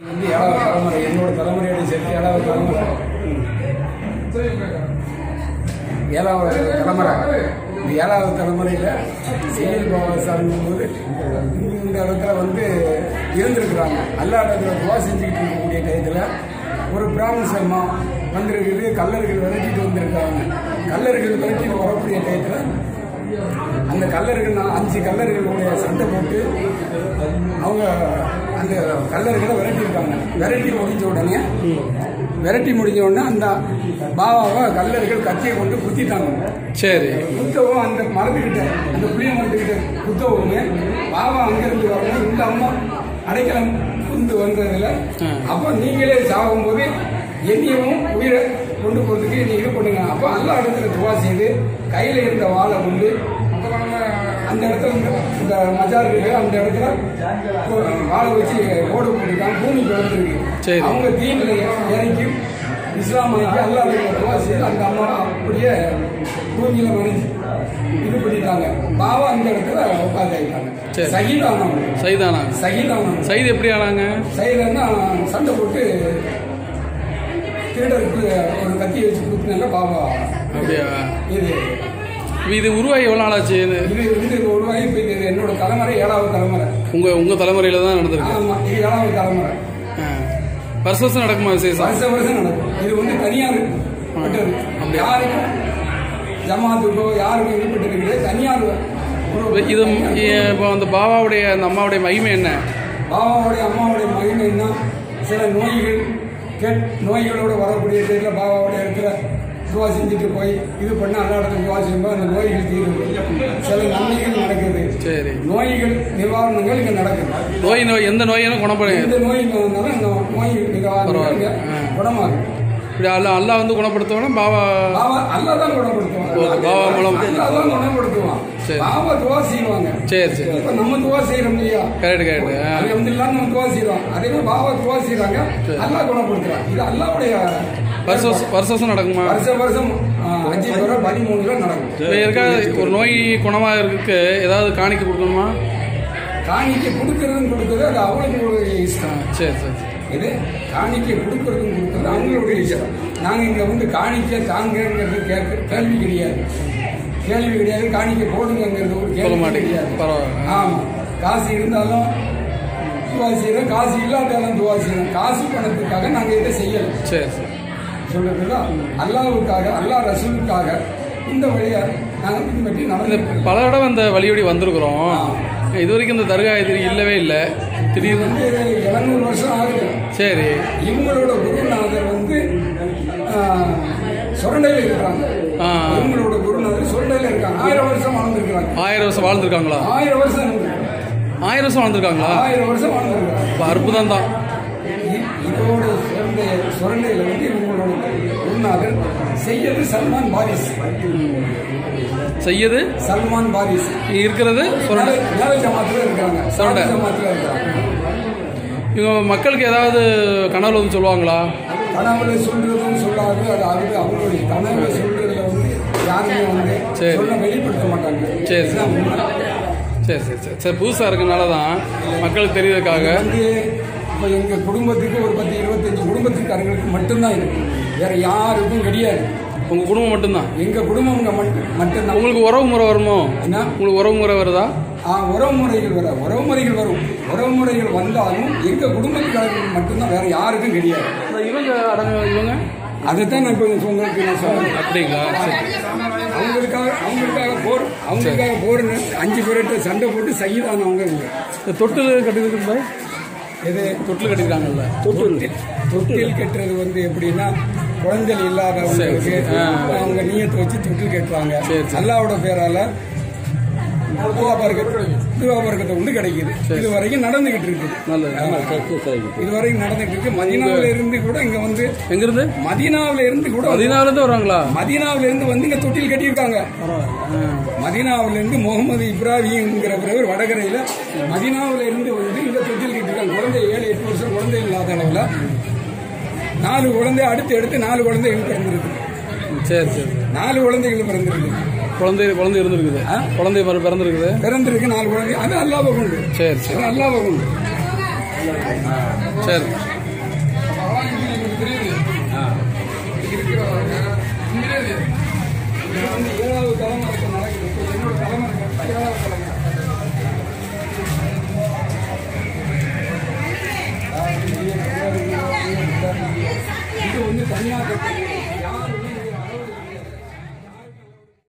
வந்து ஏழாவது தலைமுறை என்னோட தலைமுறையோட சேர்த்து ஏழாவது தலைமுறை. ஏழாவது தலைமுறை. ஏழாவது தலைமுறையில் செய்யல் பாபா சாமிங்கும்போது இந்த இடத்துல வந்து இருந்திருக்கிறாங்க. அல்லாடத்துல துவா செஞ்சுக்கிட்டு இருக்கக்கூடிய டயத்தில் ஒரு பிராமண சர்மா வந்திருக்குது கல்லர்கள் விரட்டிட்டு வந்திருக்காங்க கல்லர்கள் விரட்டிட்டு வரக்கூடிய டயத்தில் அந்த கல்லர்கள் அஞ்சு கல்லர்களுடைய சண்டை போட்டு அவங்க அந்த கல்லர்களை விரட்டியிருக்காங்க. விரட்டி முடிஞ்ச உடனே விரட்டி முடிஞ்ச உடனே அந்த பாபாவை கல்லர்கள் கத்தியை கொண்டு குத்திட்டாங்க. சரி. குத்தவும் அந்த மரத்துக்கிட்ட அந்த புளிய மரத்துக்கிட்ட குத்தவும் பாபா அங்கிருந்து வரணும். இந்த அம்மா அடைக்கலம் குந்து வந்ததுல அப்போ நீங்களே சாகும் போது என்னையும் உயிரை கொண்டு போறதுக்கு நீ இது பண்ணுங்க. அப்போ அல்லா இடத்துல துவா செய்து கையில இருந்த வாளை கொண்டு அந்த இடத்துல இந்த- மஜார் இருக்கு அந்த இடத்துல வாழை வச்சு ஓடு போட்டுருக்காங்க. பூமி பிறந்திருக்கு. அவங்க தீனில் இறங்கி இஸ்லாம் துவா செய்து அந்த அம்மா அப்படியே பூமியில மறைஞ்சு இது பண்ணிட்டாங்க. பாபா அந்த இடத்துல உட்காந்துட்டாங்க சரி. சகிதானவங்க சைதானா சகிதானவங்க சைது எப்படி ஆனாங்க? சைடுன்னா சண்டை போட்டு திருடருக்கு ஒரு கத்தி வச்சு குத்துனாங்க பாபா அப்படியா? இது. இது உருவாகி எவ்வளோ நாள் ஆச்சு? இது வந்து உருவாகி இப்போ இது என்னோட தலைமுறை ஏழாவது தலைமுறை. உங்க உங்க தலைமுறையில தான் நடந்திருக்கு. ஆமா இது ஏழாவது தலைமுறை. ஆ. வருஷம் நடக்குமா விசேஷம்? வருஷம் வருஷம் நடக்கும். இது வந்து தனியார் பட்டது யாருக்கும் ஜமாத்துக்கோ யாருக்கும் ஈடுபட்டது கிடையாது தனியார் இது இப்போ அந்த பாபாவுடைய அந்த அம்மாவுடைய மகிமை என்ன? பாபாவுடைய அம்மாவுடைய மகிமைன்னா சில நோய்கள் கேட் நோய்களோட வரக்கூடிய டைத்தில் பாபாவுடைய இடத்துல துவா செஞ்சுட்டு போய் இது பண்ண எல்லா இடத்துல துவா செய்யும்போது அந்த நோய்கள் தீரும். சில நன்மைகள் நடக்குது. சரி. நோய்கள் நிவாரணங்கள் இங்கே நடக்குது. நோய் நோய் எந்த நோயினும் குணப்படுங்க எந்த நோய் வந்தாலும் நோய் நிவாரணம் குணமாகும். இப்படி அல்லா அல்லா வந்து குணப்படுத்தவனா? பாபா அல்லா தான் குணப்படுத்துவான். பாபா மூலம். அல்லா தான் குணப்படுத்துவான். சரி. பாபா துவா செய்வாங்க. சரி சரி. இப்ப நம்ம துவா செய்யறோம் இல்லையா? Correct correct. அது வந்து இல்லாம நம்ம துவா செய்யறோம் அதே மாதிரி பாபா துவா செய்யறாங்க அல்லாஹ் குணப்படுத்துறான். இது அல்லாவுடைய வருஷம் வருஷம் நடக்குமா? வருஷம் வருஷம் அஞ்சு பேரோ பதிமூணுல நடக்கும். இப்போ இருக்கா ஒரு நோய் குணமாகிறதுக்கு ஏதாவது காணிக்க கொடுக்கணுமா? காணிக்கை கொடுக்கறதும் கொடுக்கறது அது ஆ, இஷ்டம். சரி சரி. இது காணிக்கை கொடுக்கறதும் கொடுக்கறது அவங்களுடைய இஷ்டம். நாங்க இங்க வந்து காணிக்கை தாங்கங்கிறது கேட்க கேள்வி கிடையாது. கேள்வி கிடையாது காணிக்கை போடுங்கிறது ஒரு கேள்வி கிடையாது. பரவாயில்ல. ஆமா. காசு இருந்தாலும் துவா செய்யறோம் காசு இல்லாட்டாலும் துவா செய்யறோம் காசு பணத்துக்காக நாங்க இதை செய்யலாம் சரி சொல்றதுல அல்லாவுக்காக அல்லாஹ் ரசூலுக்காக இந்த வழியை நாங்கள் பின்பற்றி இந்த நடந்து பல தடவை அந்த வழியோடி வந்திருக்கிறோம். இது வரைக்கும் இந்த தர்கா இது இல்லவே இல்லை. திடீர்னு வந்து எழுநூறு வருஷம் ஆகுது. சரி. இவங்களோட குருநாதர் வந்து சுரண்டையில இருக்கிறாங்க. இவங்களோட குருநாதர் சுரண்டையில இருக்காங்க. ஆயிரம் வருஷம் வாழ்ந்துருக்காங்க ஆயிரம் வருஷம் வாழ்ந்திருக்காங்களா? ஆயிரம் வருஷம். ஆயிரம் வருஷம் வாழ்ந்திருக்காங்களா? ஆயிரம் வருஷம் வாழ்ந்துருக்காங்க. அற்புதம் தான் இதோட சுரண்டை சுரண்டையில வந்து இவங்களோட குருநாதர் செய்யது சல்மான் பாரிஸ். செய்யது? சல்மான் பாரிஸ். இருக்கிறது? ஜமாத்துல இருக்காங்க. ஜமாத்துல இருக்காங்க. இவங்க மக்களுக்கு ஏதாவது கனவுல வந்து சொல்லுவாங்களா? கனவுல சொல்றதும் சொல்லாது அது அது அவங்களுடைய கனவுல சொல்றதுல வந்து யாருமே வந்து. சொல்ல வெளிப்படுத்த மாட்டாங்க. சரி. சரி. சரி சரி சரி. புதுசாக இருக்கனால தான் மக்களுக்கு தெரியறதுக்காக வந்து இப்போ எங்க குடும்பத்துக்கு ஒரு பத்து இருபத்தஞ்சு குடும்பத்துக்காரங்களுக்கு மட்டும்தான் இருக்கு வேற யாருக்கும் கிடையாது. உங்கள் குடும்பம் மட்டும்தான்? எங்க குடும்பம் மட்டும் மட்டும்தான். உங்களுக்கு உறவு முறை வருமோ? என்ன? உங்களுக்கு உறவு முறை வருதா? ஆ, உறவுமுறைகள் வர உறவுமுறைகள் வரும். உறவுமுறைகள் வந்தாலும் எங்க குடும்பத்துக்காரங்களுக்கு மட்டும்தான் வேற யாருக்கும் கிடையாது. இவங்க அடங்க இவங்க? அதைத்தான் நான் இப்போ உங்களுக்கு நான் சொன்னேன் அப்படிங்களா? அவங்களுக்காக அவங்களுக்காக போர் அவங்களுக்காக போர்னு அஞ்சு பேர்கிட்ட சண்டை போட்டு சகிதானவங்க இவங்க. இந்த இது தொட்டில் கட்டிருக்காங்கல்ல தொட்டில். தொட்டில். கட்டுறது வந்து எப்படின்னா குழந்தைகள் இல்லாதவங்களுக்கு. அவங்க நீயத்தை வச்சு தொட்டில் கட்டுவாங்க. அல்லாவோட பேரால துவாபர்க்கத்தை உண்டு கிடைக்குது. இது வரைக்கும் நடந்துகிட்டு நல்லது. இது வரைக்கும் நடந்துகிட்டு இருக்கு. மதீனாவில இருந்து கூட இங்க வந்து மதீனாவில இருந்து கூட வராங்களா மதீனாவில இருந்து வந்து இங்க தொட்டில் கட்டியிருக்காங்க. மதீனாவில இருந்து முகமது இப்ராஹிம்ங்கிறவர் வடகரையில மதீனாவில இருந்து தொட்டில் கட்டியிருக்காங்க குழந்தை ஏழு எட்டு வருஷம் குழந்தை இல்லாத அளவுல நாலு குழந்தை அடுத்து எடுத்து நாலு குழந்தைகள் பிறந்திருக்கு. சரி சரி. நாலு குழந்தைகள் பிறந்திருக்கு. குழந்தை குழந்தை இருந்திருக்குது. குழந்தை பிற- பிறந்திருக்குது. பிறந்திருக்கு நாலு குழந்தை. அது அல்லாஹ் கொண்டு சரி சரி. அது அல்லாஹ் கொண்டு சரி. ஏழாவது தலைமுறை என்னோட தலைமுறை ஏழாவது தலைமுறை